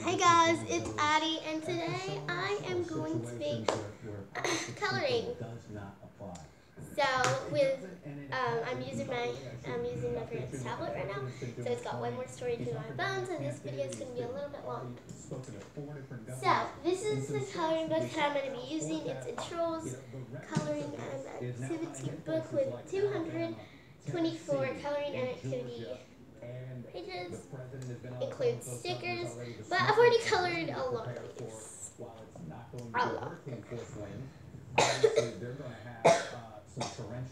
Hey guys, it's Addie, and today I am going to be coloring. So with um, I'm using my I'm using my parents' tablet right now, so it's got one more story to my bones, and this video is going to be a little bit long. So this is the coloring book that I'm going to be using. It's a Trolls coloring and activity book with 224 coloring and activity includes stickers, but I've already colored a lot of these. A lot.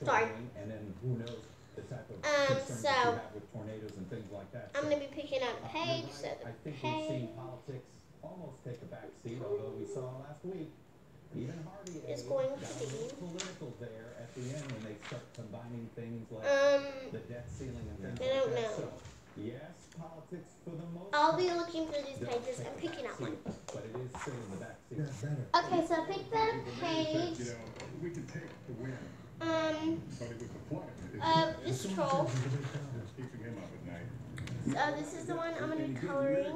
Sorry. And then who knows the type of Um, so, that you have with tornadoes and things like that. I'm going to be picking up uh, page, so. I the think we've seen page politics almost take a back seat, although we saw last week, even Hardy is going to be, little political there at the end when they start combining things like um, the debt ceiling and things I like don't that. know. So, yes, politics for the most I'll part be looking through these does pages take and a picking back out one. seat, But it is still in the back seat. Okay, so I picked the page, we can take the win, um, but it was the. It's- of this troll. So this is the one I'm going to be coloring.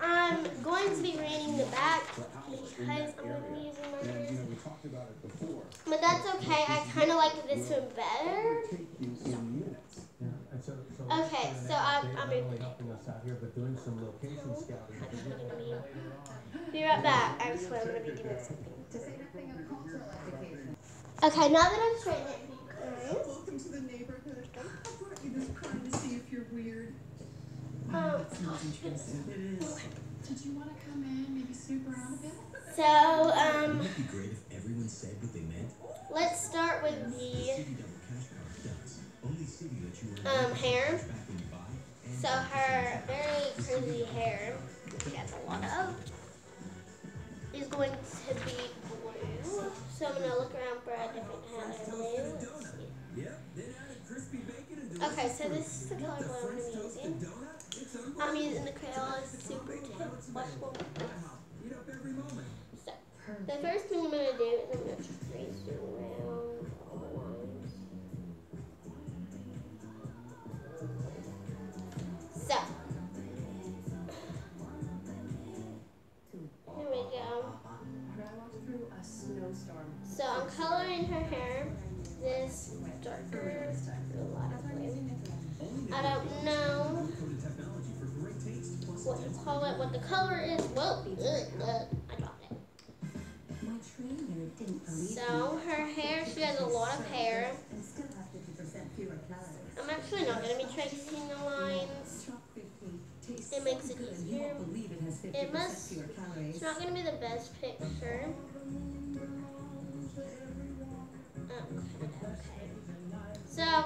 I'm going to be reading the back because I'm to be using it before. But that's okay, I kind of like this one better. would take you in minutes. Yeah, and so, so. Okay, so I'm- I'm not in- helping us out here, but doing some location scouting. I'm because just we gonna be- later on. Be right back. I swear I'm going to be doing something. To say nothing of cultural education. Okay, now that I've straightened it, guys, Welcome to the neighborhood. I brought you this card to see if you're weird. um, Did you want to come in, maybe snoop around a bit? so, um, Wouldn't it be great if everyone said what they meant? let's start with the, Um, 1% hair. so her very crazy hair, she has a lot of, is going to be blue. So I'm going to look around for a different color blue. Okay, so this is the color blue I'm going to be using. I'm using the Crayola Super Tip moment. So, the first thing I'm going to do So I'm coloring her hair this darker, a lot of. I don't know what to call it, what the color is. Whoa, ugh, I dropped it. So her hair, she has a lot of hair. and still have 50% fewer calories. I'm actually not going to be tracing the lines. Top 50 tastes It makes it easier. You won't believe it has 50% It must- It's not going to be the best picture. So,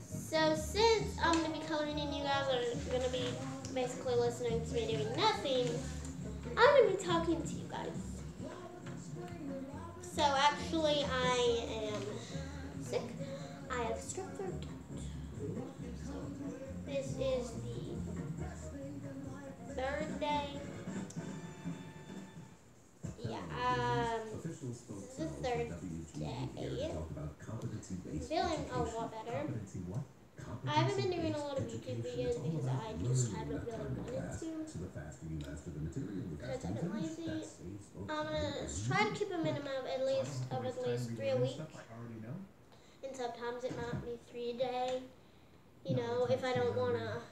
so since I'm going to be coloring and you guys are going to be basically listening to me doing nothing, I'm going to be talking to you guys. So actually, I am videos It's all because about I just learning, haven't not really time to wanted to. So the faster you master the material, the Because faster I've you been lazy. That saves both I'm gonna try to keep a minimum of at least of at least three a week, I already know. and sometimes it might be three a day. You know, if I don't wanna.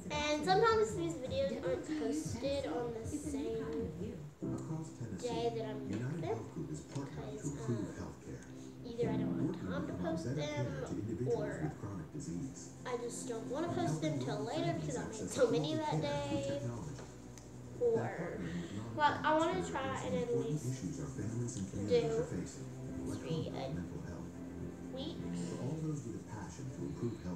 And And sometimes these videos aren't posted on the same Across Tennessee, day that I'm United doing them. Health Group is partnering because, to um, healthcare. Either I don't have time to post them, or. I just don't want to post them till later because I made so many that day. Or, well, I want to try and at least do three a week.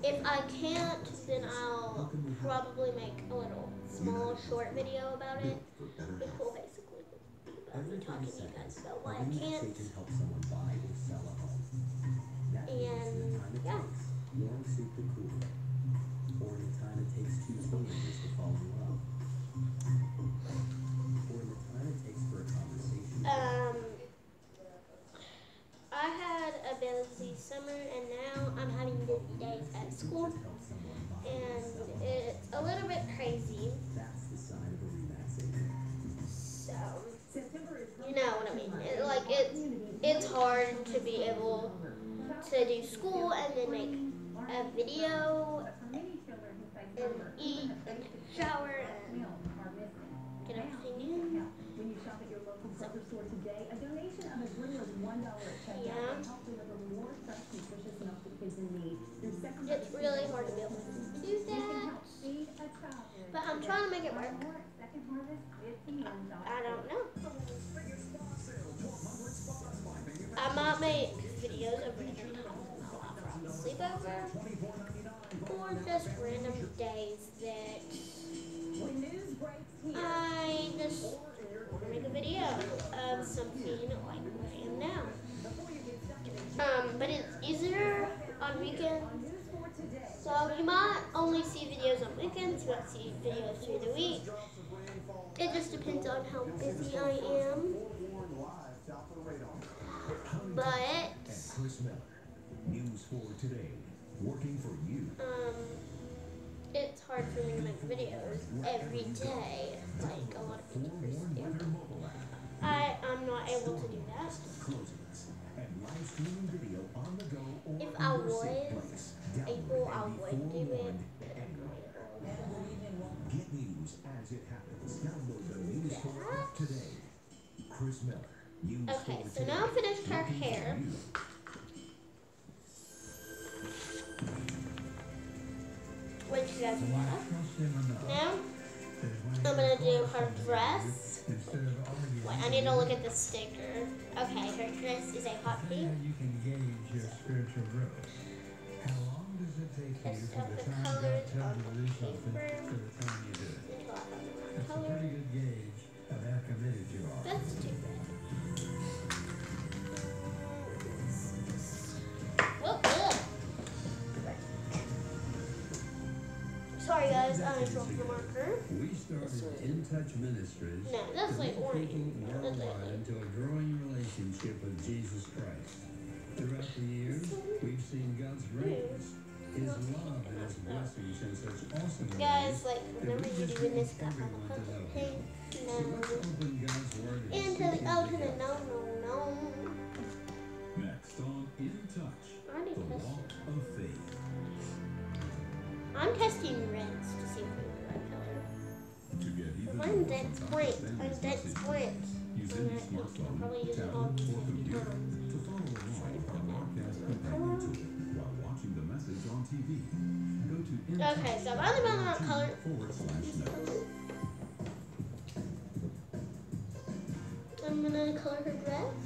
If I can't, then I'll probably make a little small short video about it. Which will basically be about me talking to you guys about why I can't and yeah. Warm soup to cool or the time it takes two to fall in love, or the time it takes for a conversation. Um, I had a busy summer, and now I'm having busy days at school, and it's a little bit crazy. That's the sign of a relaxation. So, you know what I mean? It, like it, it's hard to be able do school and then make a video and eat and shower and get everything in. When you shop at your local grocery store today, a donation of as little as one dollar at checkout Yeah. will help deliver more fresh, nutritious milk to kids in need. Through Second It's really hard to be able to do that, help feed a child. but I'm trying to make it work. Second Harvest with the end I don't know. I might make sleepover or just random days that. I just make a video of something like what I am now. Um, but it's easier on weekends. So you might only see videos on weekends, you might see videos through the week. It just depends on how busy I am. But. News for today. Working for you. um it's hard for me to make videos every day like a lot of YouTubers do. Weather mobile app. I I'm not able to do that. Closings. And live streaming video on the go or If I was. Able, I would do it. forewarned but I'm anywhere. not able. Get news as it happens. Download the News for today. Chris Miller. Okay, so now I finished her hair. You. Which you guys love. Now I'm gonna do her dress. Wait, I need to look at the sticker. Okay, her dress is a hot pink. you can gauge your spiritual growth. How long does it take you Test from guys, I dropped the marker. We started In Touch Ministries No, that's to like orange. people That's worldwide like into a growing relationship with Jesus Christ. Throughout the years, we've seen God's greatness, His hmm. love, and His blessings in such awesome ways. Guys, ways. like whenever you're doing this stuff, I'm a puppet pink. So let's No. open God's Word and Into seek the Him alternate, together. no, no, no. Next on In Touch, I already the tested. walk of faith. I'm testing reds to see if they're the right color. To get even Mine more dead. I'm dead sprint. Use gonna- smartphone, probably use it all tablet, or computer to follow along with broadcast companion while watching the message on TV. Go to Okay, so I'm only on that color. forward slash notes. I'm gonna color her dress.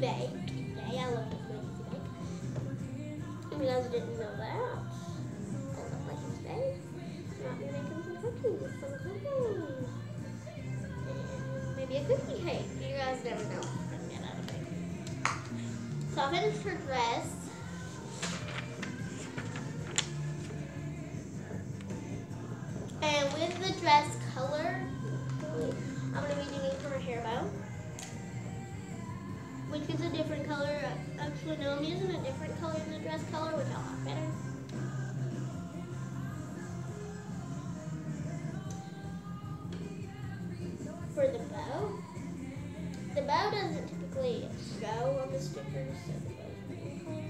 My. Yay, I love my easy bake. If you guys didn't know that. I love easy bake. Might be making some cookies, some cookies. Maybe a cookie cake. You guys never know. So I finished her dress. I'm using a different color in the dress color, which I like better. For the bow, the bow doesn't typically show on the stickers, so the bow's color.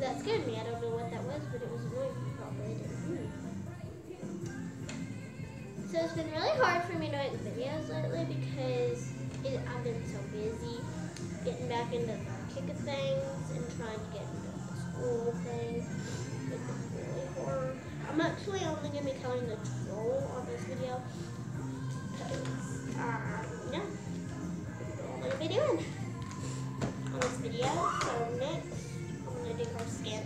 That scared me. I don't know what that was, but it was annoying. So it's been really hard for me to make videos lately because it, I've been so busy getting back into the kick of things and trying to get into the school thing. It's really hard. I'm actually only gonna be coloring the troll on this video. 'cause, um, yeah, I'm gonna be doing on this video. So next, I'm gonna do her skin,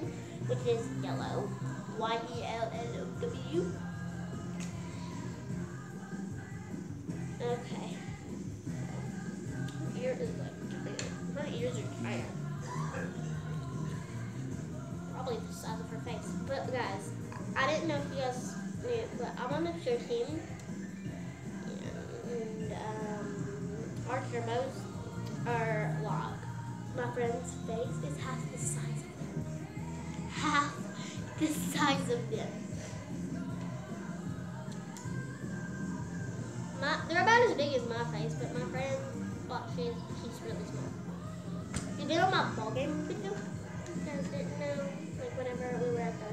which is yellow. Y Archer most are log. My friend's face is half the size of them. Half the size of them. My, they're about as big as my face, but my friend, well, she's, she's really small. You been on my ball game video? You guys didn't know, like whenever we were at the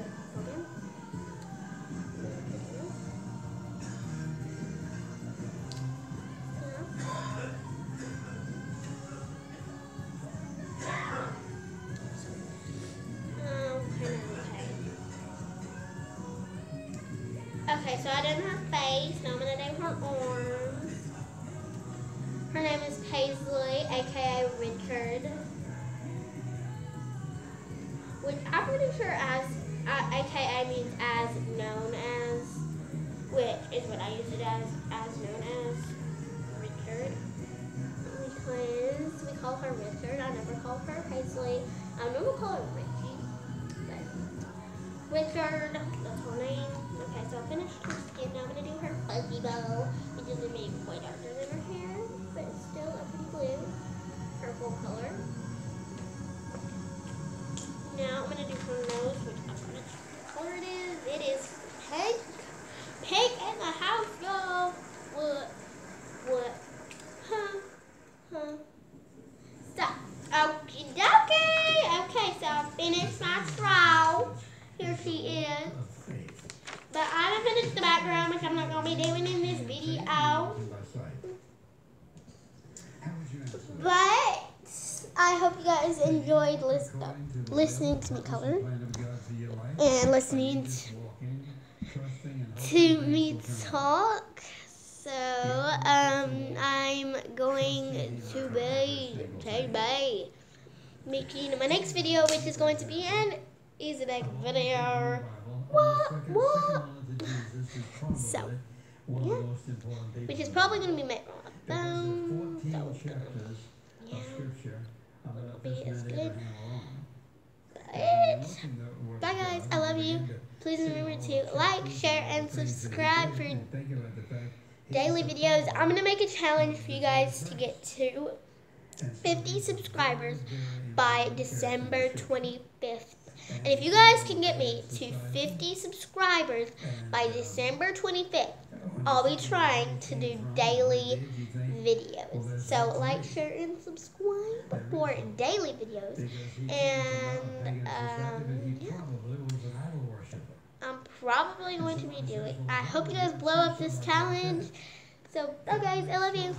Okay, so I did her face. Now I'm gonna do her arms. Her name is Paisley, aka Richard. Which I'm pretty sure as uh, aka means as known as, which is what I use it as, as known as Richard. Because we call her Richard. I never call her Paisley. I never call her Richie. But Richard, that's her name. Okay, so I finished her skin. Now I'm gonna do her fuzzy bow, which is maybe quite darker than her hair, but it's still a pretty blue, I hope you guys enjoyed lis- uh, listening to me color and listening to, to me talk. So um, I'm going to be, be making my next video, which is going to be an easy bake video. What? What? So, yeah. Which is probably going to be a phone. So, yeah. Be as good. Bye guys, I love you. Please remember to like, share, and subscribe for daily videos. I'm going to make a challenge for you guys to get to 50 subscribers by December 25th. And if you guys can get me to 50 subscribers by December 25th, I'll be trying to do daily videos. So like, share, and subscribe for daily videos. And um, yeah. I'm probably going to be doing. I hope you guys blow up this challenge. So, bye guys, I love you.